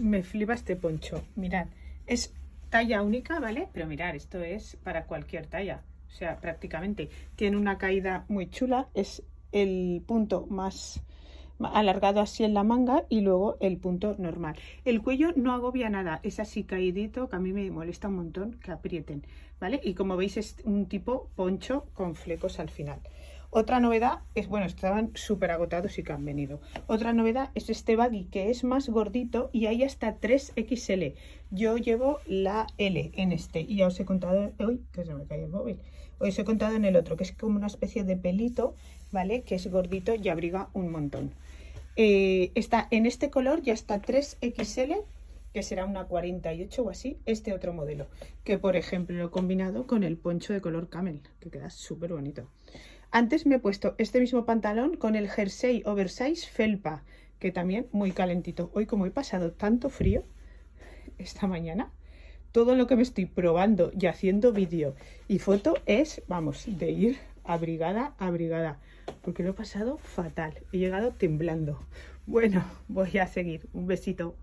me flipa este poncho. Mirad, es talla única, ¿vale? Pero mirad, esto es para cualquier talla. O sea, prácticamente tiene una caída muy chula. Es el punto más alargado así en la manga y luego el punto normal. El cuello no agobia nada, es así caídito que a mí me molesta un montón que aprieten, ¿vale? Y como veis es un tipo poncho con flecos al final. Otra novedad es, bueno, estaban súper agotados y que han venido. Otra novedad es este baggy que es más gordito y hay hasta 3XL. Yo llevo la L en este y ya os he contado, hoy que se me cae el móvil, os he contado en el otro, que es como una especie de pelito, ¿vale? Que es gordito y abriga un montón. Eh, está en este color, ya está 3XL, que será una 48 o así, este otro modelo, que por ejemplo lo he combinado con el poncho de color camel, que queda súper bonito. Antes me he puesto este mismo pantalón con el jersey oversize felpa, que también muy calentito. Hoy como he pasado tanto frío esta mañana, todo lo que me estoy probando y haciendo vídeo y foto es, vamos, de ir abrigada, abrigada, porque lo he pasado fatal. He llegado temblando. Bueno, voy a seguir. Un besito.